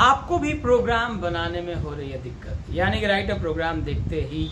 आपको भी प्रोग्राम बनाने में हो रही है दिक्कत। यानी कि राइटर प्रोग्राम देखते ही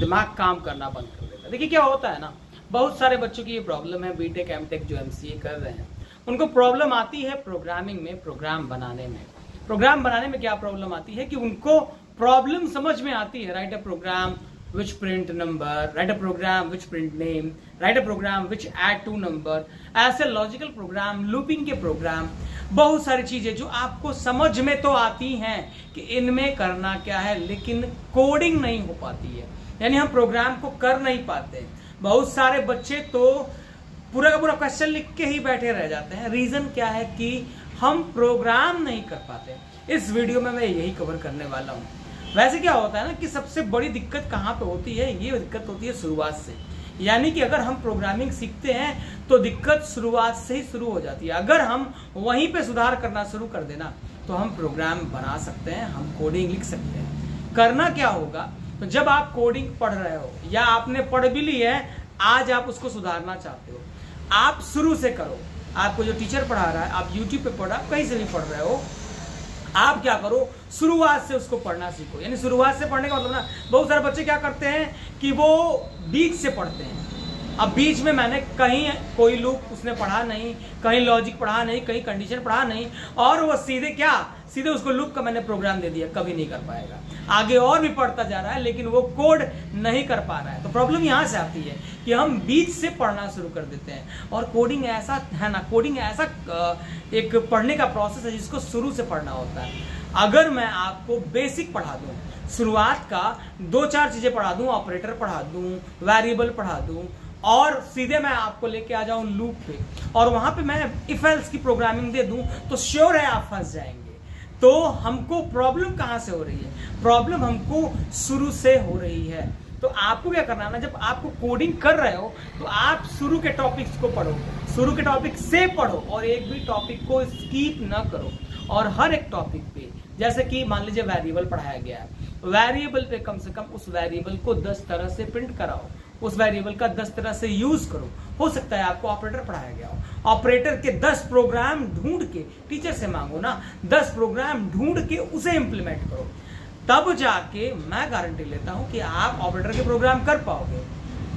दिमाग काम करना बंद कर देता है। देखिए क्या होता है ना, बहुत सारे बच्चों की ये प्रॉब्लम है बीटेक एमटेक जो एमसीए कर रहे हैं। उनको प्रॉब्लम आती है प्रोग्रामिंग में प्रोग्राम बनाने में। प्रोग्राम बनाने में क्या प्रॉब्लम आती है कि उनको प्रॉब्लम समझ में आती है। Write a program which print number write a program which print name write a program which add to number ऐसे लॉजिकल प्रोग्राम लूपिंग के प्रोग्राम बहुत सारी चीज़ें जो आपको समझ में तो आती हैं कि इनमें करना क्या है, लेकिन कोडिंग नहीं हो पाती है। यानी हम प्रोग्राम को कर नहीं पाते। बहुत सारे बच्चे तो पूरा का पूरा क्वेश्चन लिख के ही बैठे रह जाते हैं। रीजन क्या है कि हम प्रोग्राम नहीं कर पाते। इस वीडियो में मैं यही कवर करने वाला हूँ। वैसे क्या होता है ना कि सबसे बड़ी दिक्कत कहाँ पे होती है? ये दिक्कत होती है शुरुआत से। यानी कि अगर हम प्रोग्रामिंग सीखते हैं तो दिक्कत शुरुआत से ही शुरू हो जाती है। अगर हम वहीं पे सुधार करना शुरू कर देना तो हम प्रोग्राम बना सकते हैं, हम कोडिंग लिख सकते हैं। करना क्या होगा? तो जब आप कोडिंग पढ़ रहे हो, या आपने पढ़ भी ली है, आज आप उसको सुधारना चाहते हो। आप शुरू से करो। आपको जो टीचर पढ़ा रहा है, आप यूट्यूब पे पढ़ा कहीं से भी पढ़ रहे हो आप क्या करो? शुरुआत से उसको पढ़ना सीखो। यानी शुरुआत से पढ़ने का मतलब ना, बहुत सारे बच्चे क्या करते हैं कि वो बीच से पढ़ते हैं। अब बीच में मैंने कहीं कोई लूप उसने पढ़ा नहीं, कहीं लॉजिक पढ़ा नहीं, कहीं कंडीशन पढ़ा नहीं, और वो सीधे क्या सीधे उसको लूप का मैंने प्रोग्राम दे दिया, कभी नहीं कर पाएगा। आगे और भी पढ़ता जा रहा है, लेकिन वो कोड नहीं कर पा रहा है। तो प्रॉब्लम यहाँ से आती है कि हम बीच से पढ़ना शुरू कर देते हैं। और कोडिंग ऐसा है ना कोडिंग ऐसा एक पढ़ने का प्रोसेस है जिसको शुरू से पढ़ना होता है। अगर मैं आपको बेसिक पढ़ा दूँ, शुरुआत का दो चार चीज़ें पढ़ा दूँ ऑपरेटर पढ़ा दूँ वेरिएबल पढ़ा दूँ, और सीधे मैं आपको लेके आ जाऊँ लूप पे, और वहाँ पे मैं इफ़ेल्स की प्रोग्रामिंग दे दूँ तो श्योर है आप फंस जाएँगे। तो हमको प्रॉब्लम कहाँ से हो रही है? प्रॉब्लम हमको शुरू से हो रही है। तो आपको क्या करना है ना, जब आपको कोडिंग कर रहे हो तो आप शुरू के टॉपिक्स को पढ़ो। शुरू के टॉपिक से पढ़ो और एक भी टॉपिक को स्कीप ना करो। और हर एक टॉपिक पे, जैसे कि मान लीजिए वेरिएबल पढ़ाया गया है। वेरिएबल पे कम से कम उस वेरिएबल को दस तरह से प्रिंट कराओ। उस वेरिएबल का दस तरह से यूज़ करो। हो सकता है आपको ऑपरेटर पढ़ाया गया हो। ऑपरेटर के दस प्रोग्राम ढूंढ के टीचर से मांगो ना, दस प्रोग्राम ढूंढ के उसे इंप्लीमेंट करो। तब जाके मैं गारंटी लेता हूँ कि आप ऑपरेटर के प्रोग्राम कर पाओगे।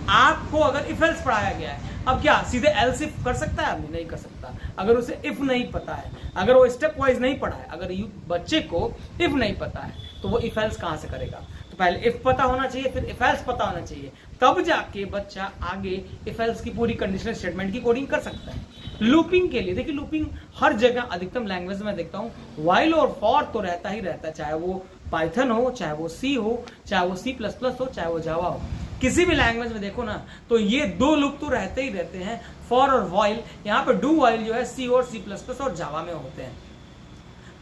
आपको अगर इफ़ एल्स पढ़ाया गया है, अब क्या, सीधे एल्स इफ़ कर सकता है? आदमी नहीं कर सकता। अगर उसे इफ़ नहीं पता है, अगर वो स्टेप वाइज नहीं पढ़ा है, अगर बच्चे को इफ़ नहीं पता है तो वो इफ़ एल्स कहाँ से करेगा? तो पहले इफ़ पता होना चाहिए, फिर इफ़ एल्स पता होना चाहिए। तब जाके बच्चा आगे इफ़ एल्स की पूरी कंडीशनल स्टेटमेंट की कोडिंग कर सकता है। लूपिंग के लिए, देखिए लूपिंग हर जगह अधिकतम लैंग्वेज में देखता हूँ। वाइल और फॉर तो रहता ही रहता है, चाहे वो पाइथन हो, चाहे वो सी हो, चाहे वो सी प्लस प्लस हो, चाहे वो जावा हो। किसी भी लैंग्वेज में देखो ना तो ये दो लुक तो रहते ही रहते हैं। फॉर और वाइल यहाँ पे डू वाइल जो है सी और सी प्लस प्लस और जावा में होते हैं।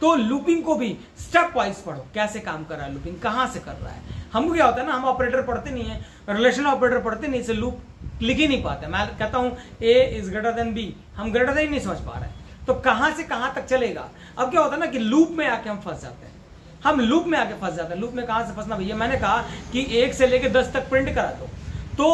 तो लूपिंग को भी स्टेप वाइज पढ़ो। कैसे काम कर रहा है लूपिंग? कहाँ से कर रहा है? हमको क्या होता है ना, हम ऑपरेटर पढ़ते नहीं है रिलेशन ऑपरेटर पढ़ते नहीं से लूप लिख ही नहीं पाते। मैं कहता हूँ A is greater than B हम ग्रेटर देन नहीं समझ पा रहे तो कहाँ से कहाँ तक चलेगा? अब क्या होता है ना कि लूप में आके हम फंस जाते हैं। हम लूप में आके फंस जाते हैं। लूप में कहाँ से फंसना? भैया, मैंने कहा कि एक से लेकर दस तक प्रिंट करा दो। तो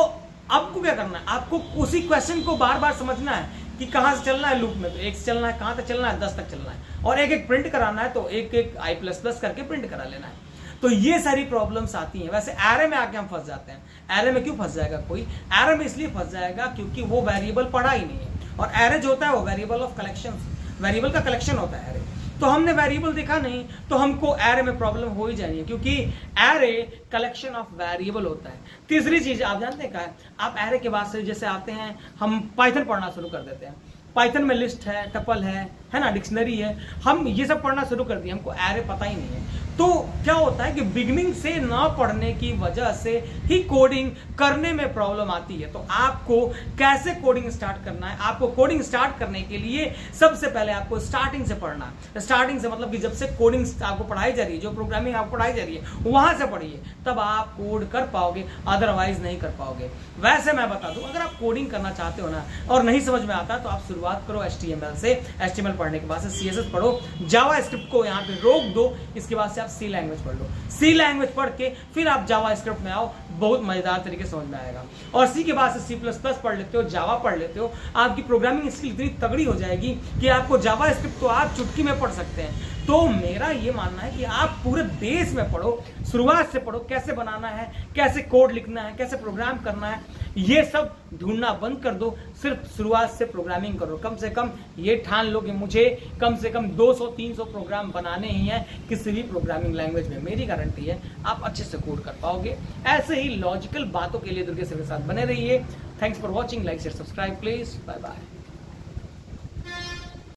आपको क्या करना है? आपको उसी क्वेश्चन को बार बार समझना है कि कहाँ से चलना है लूप में? तो एक से चलना है, कहाँ तक चलना है? दस तक चलना है। और एक एक प्रिंट कराना है तो एक एक आई प्लस प्लस करके प्रिंट करा लेना है। तो ये सारी प्रॉब्लम्स आती हैं। वैसे एरे में आके हम फंस जाते हैं। एरे में क्यों फंस जाएगा कोई? एरे में इसलिए फंस जाएगा क्योंकि वो वेरिएबल पढ़ा ही नहीं है। और एरे जो होता है, वो वेरिएबल ऑफ़ कलेक्शन वेरिएबल का कलेक्शन होता है एरे तो हमने वेरिएबल देखा नहीं तो हमको एरे में प्रॉब्लम हो ही जानी है, क्योंकि एरे कलेक्शन ऑफ़ वेरिएबल होता है। तीसरी चीज़, आप जानते हैं क्या आप एरे के बाद से जैसे आते हैं, हम पाइथन पढ़ना शुरू कर देते हैं। पाइथन में लिस्ट है टपल है है ना? डिक्शनरी है। हम ये सब पढ़ना शुरू कर दिए, हमको एरे पता ही नहीं है। तो क्या होता है कि बिगनिंग से ना पढ़ने की वजह से ही कोडिंग करने में प्रॉब्लम आती है। तो आपको कैसे कोडिंग स्टार्ट करना है? आपको कोडिंग स्टार्ट करने के लिए सबसे पहले आपको स्टार्टिंग से पढ़ना स्टार्टिंग से मतलब कि जब से कोडिंग आपको पढ़ाई जा रही है, जो प्रोग्रामिंग आपको पढ़ाई जा रही है, वहाँ से पढ़िए, तब आप कोड कर पाओगे अदरवाइज़ नहीं कर पाओगे। वैसे मैं बता दूँ, अगर आप कोडिंग करना चाहते हो ना, और नहीं समझ में आता तो आप शुरुआत करो एच से। एच पढ़ने के बाद से CSS पढ़ो। जावा को यहाँ पे रोक दो, इसके बाद से आप सी लैंग्वेज पढ़ लो। सी लैंग्वेज पढ़ के फिर आप जावा में आओ बहुत मज़ेदार तरीके समझ में आएगा। और सी के बाद से सी प्लस प्लस पढ़ लेते हो जावा पढ़ लेते हो, आपकी प्रोग्रामिंग स्किल इतनी तगड़ी हो जाएगी कि आपको जावा स्क्रिप्ट तो आप चुटकी में पढ़ सकते हैं। तो मेरा ये मानना है कि आप पूरे देश में पढ़ो, शुरुआत से पढ़ो, कैसे बनाना है, कैसे कोड लिखना है, कैसे प्रोग्राम करना है, ये सब ढूंढना बंद कर दो, सिर्फ़ शुरुआत से प्रोग्रामिंग करो। कम से कम ये ठान लो कि मुझे कम से कम 200-300 प्रोग्राम बनाने ही हैं, किसी भी प्रोग्रामिंग लैंग्वेज में। मेरी गारंटी है, आप अच्छे से कोड कर पाओगे। ऐसे ही लॉजिकल बातों के लिए दुर्गेश के साथ बने रहिए। Thanks for watching like share subscribe please bye bye